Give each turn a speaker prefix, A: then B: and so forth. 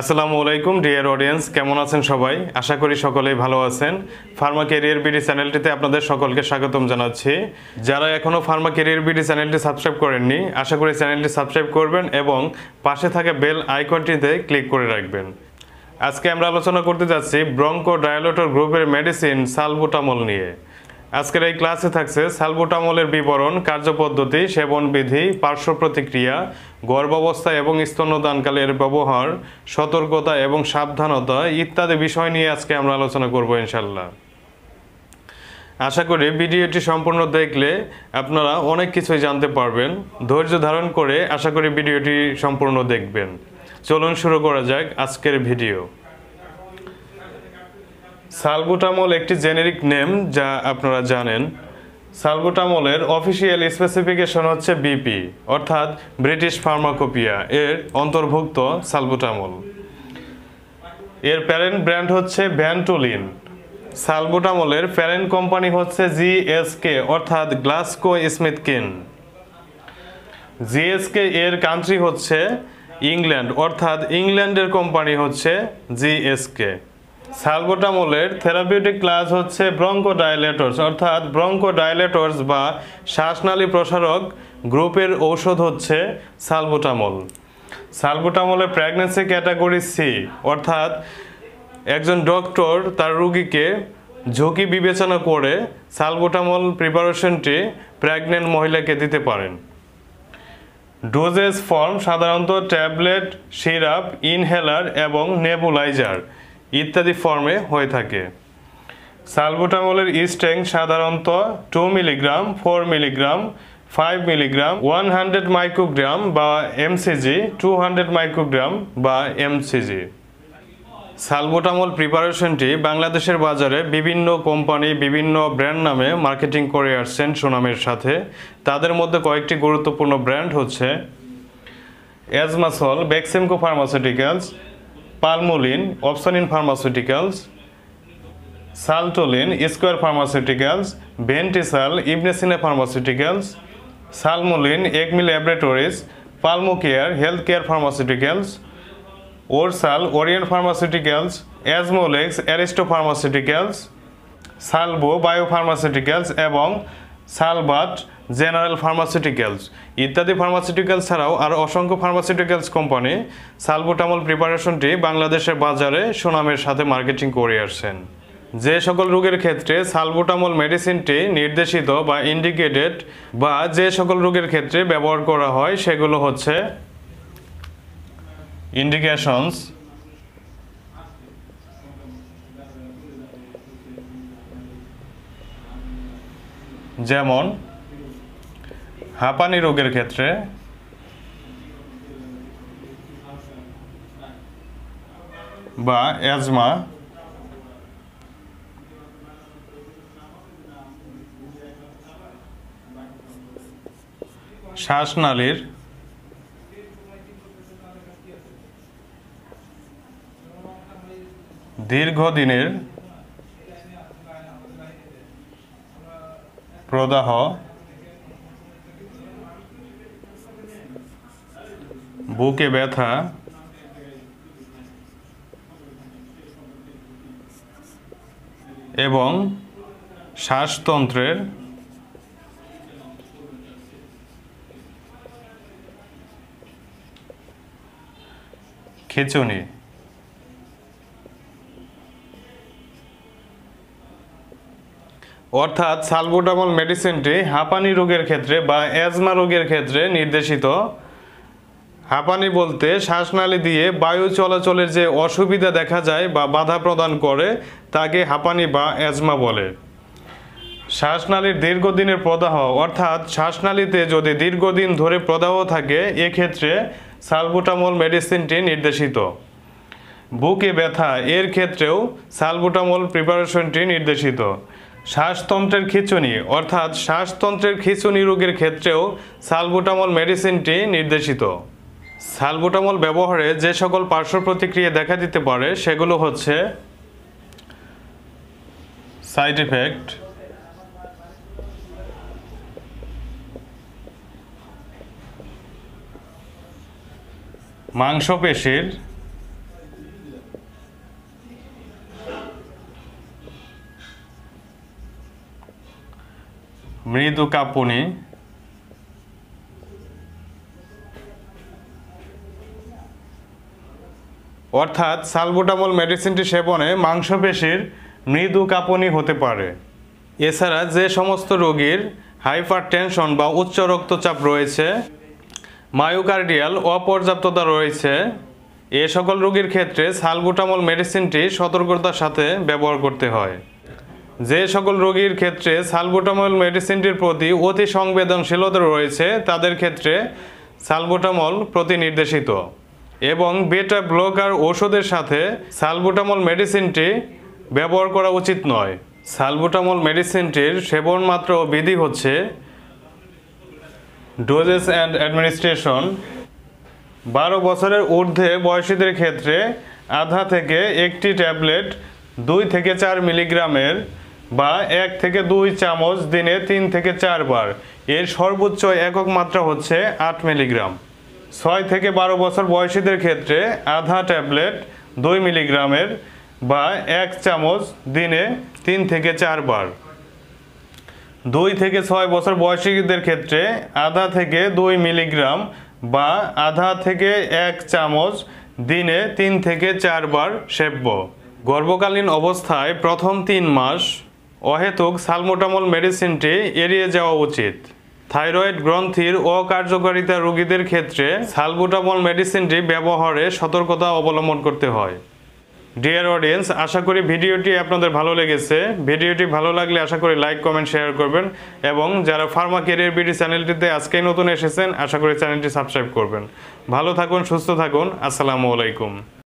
A: আসসালামু আলাইকুম dear audience কেমন আছেন সবাই? আশা করি সকলেই ভালো আছেন। ফার্মা ক্যারিয়ার বিডি চ্যানেলটিতে আপনাদের সকলকে স্বাগতম জানাচ্ছি। যারা এখনও ফার্মা ক্যারিয়ার বিডি চ্যানেলটি সাবস্ক্রাইব করেননি, আশা করি চ্যানেলটি সাবস্ক্রাইব করবেন এবং পাশে থাকা বেল আইকনটিতে ক্লিক করে রাখবেন। আজকে আমরা আলোচনা করতে যাচ্ছি ব্রঙ্কো ডায়ালোটর গ্রুপের মেডিসিন সালবুটামল নিয়ে। আজকের এই ক্লাসে থাকছে সালবুটামলের বিবরণ, কার্যপদ্ধতি সেবন বিধি পার্শ্ব প্রতিক্রিয়া, গর্ভাবস্থা এবং স্তন্যদানকালে এর ব্যবহার, সতর্কতা এবং সাবধানতা ইত্যাদি বিষয় নিয়ে আজকে আমরা আলোচনা করব ইনশাল্লাহ আশা করি ভিডিওটি সম্পূর্ণ দেখলে আপনারা অনেক কিছুই জানতে পারবেন। ধৈর্য ধারণ করে আশা করি ভিডিওটি সম্পূর্ণ দেখবেন। চলুন শুরু করা যাক আজকের ভিডিও। সালবুটামল একটি জেনেরিক নেম যা আপনারা জানেন। সালবুটামলের অফিসিয়াল স্পেসিফিকেশন হচ্ছে বিপি, অর্থাৎ ব্রিটিশ ফার্মাকোপিয়া, এর অন্তর্ভুক্ত সালবুটামল। এর প্যারেন্ট ব্র্যান্ড হচ্ছে ভ্যান্টোলিন। সালবুটামলের প্যারেন্ট কোম্পানি হচ্ছে জিএসকে অর্থাৎ গ্লাসকো স্মিথকিন জিএসকে এর কান্ট্রি হচ্ছে ইংল্যান্ড, অর্থাৎ ইংল্যান্ডের কোম্পানি হচ্ছে জিএসকে সালবোটামলের থেরাপিউটিক ক্লাস হচ্ছে ব্রঙ্কোডাইলেটর্স, অর্থাৎ ব্রঙ্কোডাইলেটর্স বা শ্বাসনালী প্রসারক গ্রুপের ঔষধ হচ্ছে সালবোটামল। সালবোটামলের প্রেগনেন্সি ক্যাটাগরি সি, অর্থাৎ একজন ডক্টর তার রুগীকে ঝুঁকি বিবেচনা করে সালবোটামল প্রিপারেশনটি প্রেগনেন্ট মহিলাকে দিতে পারেন। ডোজেস ফর্ম সাধারণত ট্যাবলেট, সিরাপ, ইনহেলার এবং নেবুলাইজার। ইত্যাদি ফর্মে হয়ে থাকে। সালবুটামলের স্ট্রেংথ সাধারণত two milligram four milligram five milligram one hundred microgram বা এমসিজি টু হান্ড্রেড মাইক্রোগ্রাম বা এমসিজি সালবোটামল প্রিপারেশনটি বাংলাদেশের বাজারে বিভিন্ন কোম্পানি, বিভিন্ন ব্র্যান্ড নামে মার্কেটিং করে আসছেন সুনামের সাথে। তাদের মধ্যে কয়েকটি গুরুত্বপূর্ণ ব্র্যান্ড হচ্ছে Azmasol Beximco pharmaceuticals Pulmolin Opsonin pharmaceuticals, Saltolin, Square pharmaceuticals Ventisal Ibn Sina pharmaceuticals, Salmolin Acme laboratories, Pulmocare health care pharmaceuticals, Orsal, Orient pharmaceuticals, Azmolex Aristo pharmaceuticals Salbo, biopharmaceuticals এবং সালবাট জেনারেল ফার্মাসিউটিক্যালস ইত্যাদি pharmaceuticals ছাড়াও আর অসংখ্য pharmaceuticals company salbutamol প্রিপারেশনটি বাংলাদেশের বাজারে সুনামের সাথে marketing করে আসছেন। যে সকল রোগের ক্ষেত্রে সালবুটামল মেডিসিনটি নির্দেশিত বা ইন্ডিকেটেড বা যে সকল রোগের ক্ষেত্রে ব্যবহার করা হয় সেগুলো হচ্ছে ইন্ডিকেশনস যেমন হাঁপানি রোগের ক্ষেত্রে বা অ্যাজমা শ্বাসনালীর দীর্ঘদিনের প্রদাহ বুকে ব্যথা এবং শ্বাসতন্ত্রের খিঁচুনি। অর্থাৎ সালবুটামল মেডিসিনটি হাঁপানি রোগের ক্ষেত্রে বা অ্যাজমা রোগের ক্ষেত্রে নির্দেশিত। হাঁপানি বলতে শ্বাসনালী দিয়ে বায়ু চলাচলের যে অসুবিধা দেখা যায় বা বাধা প্রদান করে, তাকে হাঁপানি বা অ্যাজমা বলে। শ্বাসনালীর দীর্ঘদিনের প্রদাহ, অর্থাৎ শ্বাসনালীতে যদি দীর্ঘদিন ধরে প্রদাহ থাকে, এক্ষেত্রে সালবুটামল মেডিসিনটি নির্দেশিত। বুকে ব্যথা, এর ক্ষেত্রেও সালবুটামল প্রিপারেশনটি নির্দেশিত। শ্বাসতন্ত্রের খিঁচুনি, অর্থাৎ শ্বাসতন্ত্রের খিঁচুনি রোগের ক্ষেত্রেও সালবুটামল মেডিসিনটি নির্দেশিত। সালবুটামল ব্যবহারে যে সকল পার্শ্ব প্রতিক্রিয়া দেখা দিতে পারে, সেগুলো হচ্ছে সাইড ইফেক্ট মাংসপেশির মৃদু কাঁপুনি। অর্থাৎ সালবুটামল মেডিসিনটি সেবনে মাংসপেশির মৃদু কাঁপুনি হতে পারে। এছাড়া যে সমস্ত রোগীর হাইপার টেনশন বা উচ্চ রক্তচাপ রয়েছে, মায়োকার্ডিয়াল অপর্যাপ্ততা রয়েছে, এ সকল রোগীর ক্ষেত্রে সালবুটামল মেডিসিনটি সতর্কতার সাথে ব্যবহার করতে হয়। যে সকল রোগীর ক্ষেত্রে সালবোটামল মেডিসিনটির প্রতি অতি সংবেদনশীলতা রয়েছে, তাদের ক্ষেত্রে সালবোটামল প্রতি নির্দেশিত এবং বেটা ব্লকার ওষুধের সাথে সালবোটামল মেডিসিনটি ব্যবহার করা উচিত নয়। সালবোটামল মেডিসিনটির সেবন মাত্র বিধি হচ্ছে ডোজেস অ্যান্ড অ্যাডমিনিস্ট্রেশন। বারো বছরের ঊর্ধ্বে বয়সীদের ক্ষেত্রে আধা থেকে একটি ট্যাবলেট দুই থেকে চার মিলিগ্রামের বা এক থেকে দুই চামচ, দিনে তিন থেকে চারবার। এর সর্বোচ্চ একক মাত্রা হচ্ছে আট মিলিগ্রাম। ছয় থেকে বারো বছর বয়সীদের ক্ষেত্রে আধা ট্যাবলেট দুই মিলিগ্রামের বা এক চামচ, দিনে তিন থেকে চারবার। দুই থেকে ছয় বছর বয়সীদের ক্ষেত্রে আধা থেকে দুই মিলিগ্রাম বা আধা থেকে এক চামচ, দিনে তিন থেকে চারবার সেব্য। গর্ভকালীন অবস্থায় প্রথম তিন মাস অহেতুক সালমোটামল মেডিসিনটি এড়িয়ে যাওয়া উচিত। থাইরয়েড গ্রন্থির অকার্যকারিতা রোগীদের ক্ষেত্রে সালবুটামল মেডিসিনটি ব্যবহারে সতর্কতা অবলম্বন করতে হয়। ডিয়ার অডিয়েন্স আশা করি ভিডিওটি আপনাদের ভালো লেগেছে। ভিডিওটি ভালো লাগলে আশা করি লাইক, কমেন্ট, শেয়ার করবেন এবং যারা ফার্মা কেরিয়ার বিডি চ্যানেলটিতে আজকেই নতুন এসেছেন, আশা করি চ্যানেলটি সাবস্ক্রাইব করবেন। ভালো থাকুন, সুস্থ থাকুন। আসসালামু আলাইকুম।